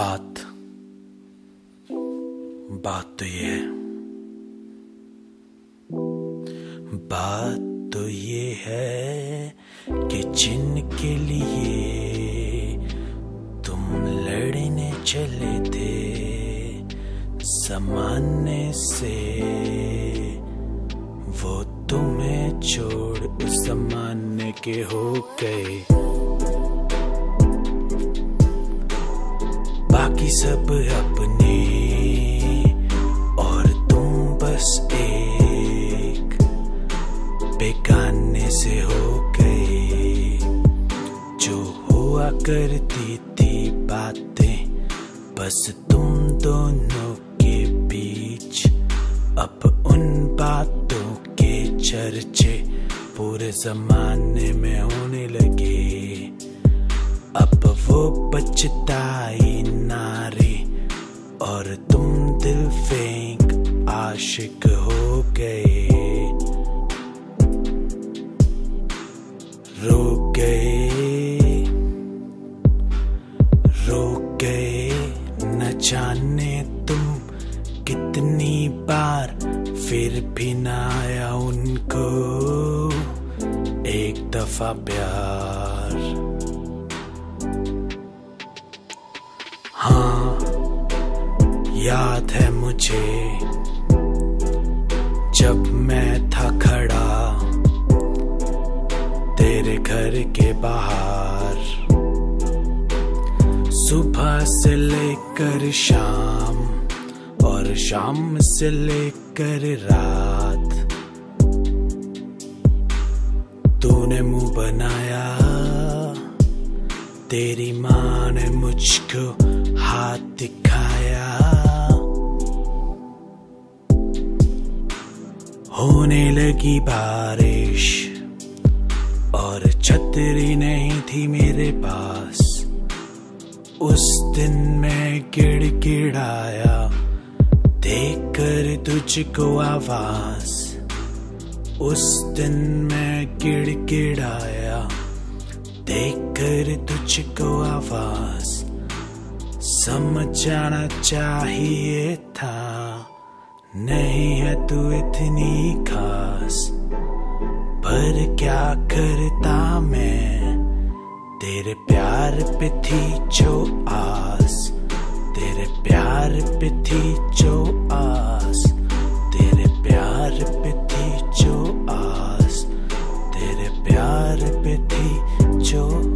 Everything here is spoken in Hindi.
बात बात तो ये है। बात तो ये है कि जिनके लिए तुम लड़ने चले थे, जमाने से वो तुम्हें छोड़ जमाने के हो गए। सब अपने, और तुम बस एक। बेगाने से हो गए, जो हुआ करती थी बातें, बस तुम दोनों के बीच। अब उन बातों के चर्चे पूरे जमाने में होने लगे। अब वो बचताई नारी, और तुम दिल फेंक आशिक हो गए। रो गए रो गए, न जाने तुम कितनी बार फिर भी ना आया उनको। एक दफ़ा प्यार। याद है मुझे जब मैं था खड़ा तेरे घर के बाहर। सुबह से लेकर शाम और शाम से लेकर रात, तूने मुँह बनाया। तेरी माँ ने मुझको हाथ दिखाया। होने लगी बारिश, और छतरी नहीं थी मेरे पास। उस दिन मैं गिड़गिड़ाया देख कर तुझको आवाज़। उस दिन मैं गिड़गिड़ाया देख कर तुझको आवाज़। समझ जाना चाहिए था। नहीं है तू इतनी खास, पर क्या करता मैं? तेरे प्यार पे थी जो आस, तेरे प्यार पे थी जो आस, तेरे प्यार पे थी जो आस, तेरे प्यार पे थी जो